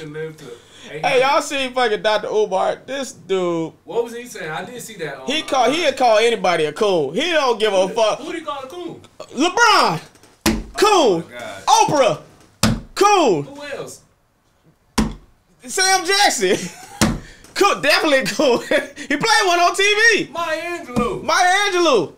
to live to. Hey, y'all see fucking Dr. Umar? This dude. What was he saying? I did see that. On, He um, call he'll uh, call anybody a coon. He don't give a fuck. Who did he call a coon? LeBron, coon. Oh God. Oprah, coon. Who else? Sam Jackson, coon. Definitely coon. he played one on TV. Maya Angelou. Maya Angelou,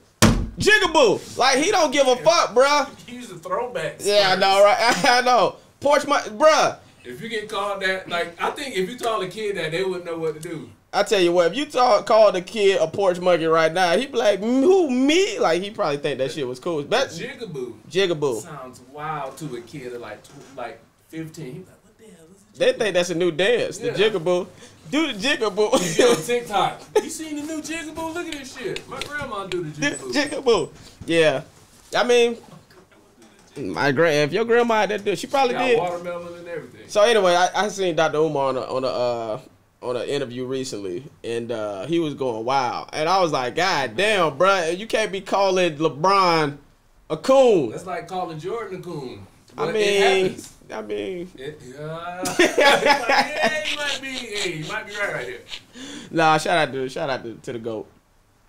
Jigaboo. Like he don't give a fuck, bruh. He used a throwback. Yeah, I know, right? I know. Porch, my bruh. If you get called that, like I think if you told a kid that, they wouldn't know what to do. I tell you what, if you talk, call the kid a porch monkey right now, he'd be like, "Mm, "Who me?" Like he probably think that shit was cool. That's Jigaboo Jigaboo. sounds wild to a kid of like tw- like fifteen. He's like, what the hell is They think that's a new dance, the Yeah. Jigaboo. Do the Get on Jigaboo. TikTok. You seen the new Jigaboo? Look at this shit. My grandma do the Jigaboo. Jigaboo. Yeah. I mean, my grand. If your grandma had that, she probably Got did. watermelon and everything. So anyway, I, I seen Dr. Umar on a on a uh, on an interview recently, and uh, he was going wild, and I was like, God damn, bruh, you can't be calling LeBron a coon. That's like calling Jordan a coon. I But it mean. I mean, It, uh, like, yeah, you might be, hey, you might be right right there. nah. Shout out to shout out to, to the goat.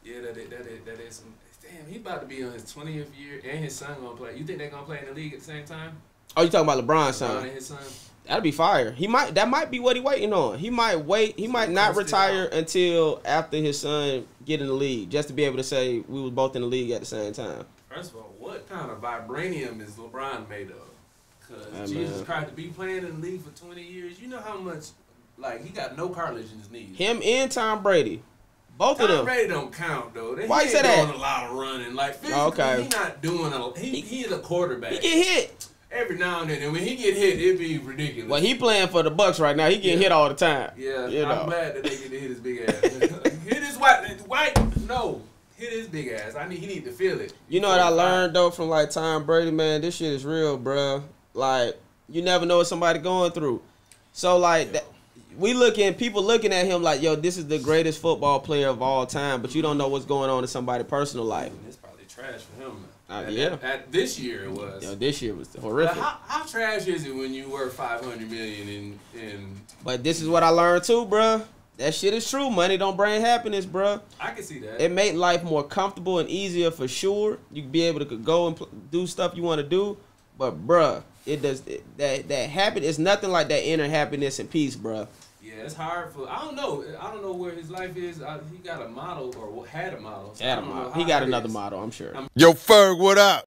Yeah, that is, that is, that is some. Damn, he about to be on his twentieth year, and his son gonna play. You think they gonna play in the league at the same time? Oh, you talking about LeBron's LeBron son? and his son. That'd be fire. He might. That might be what he waiting on. He might wait. He might not retire until after his son get in the league, just to be able to say we was both in the league at the same time. First of all, what kind of vibranium is LeBron made of? Cause Hey, Jesus man. Christ to be playing in the league for twenty years, you know how much like he got no cartilage in his knees. Him and Tom Brady, both of Tom them. Brady don't count though. They, Why he you say doing that? a lot of running. Like Oh, okay. he not doing a. He, he is a quarterback. He get hit. Every now and then, and when he get hit, it'd be ridiculous. Well, he playing for the Bucs right now. He getting Yeah. hit all the time. yeah, you I'm know. glad that they get to hit his big ass. hit his white, white. No, hit his big ass. I need. He need to feel it. You know what I learned though from like Tom Brady, man. This shit is real, bruh. Like you never know what somebody going through. So like that, we looking, people looking at him like, yo, this is the greatest football player of all time, but you don't know what's going on in somebody's personal life. It's probably trash for him. Uh, At- yeah. At, at this year, it was. Yo, this year was horrific. how, how trash is it when you worth five hundred million in in? But this is what I learned too, bruh. That shit is true. Money don't bring happiness, bruh. I can see that. It made life more comfortable and easier for sure. You can be able to go and do stuff you want to do, but bruh, it does it, that that happen. It's nothing like that inner happiness and peace, bruh. yeah, it's hard for. I don't know. I don't know where his life is. I, he got a model or had a model. so Had a model. He got another is. model, I'm sure. I'm- Yo, Furg, what up?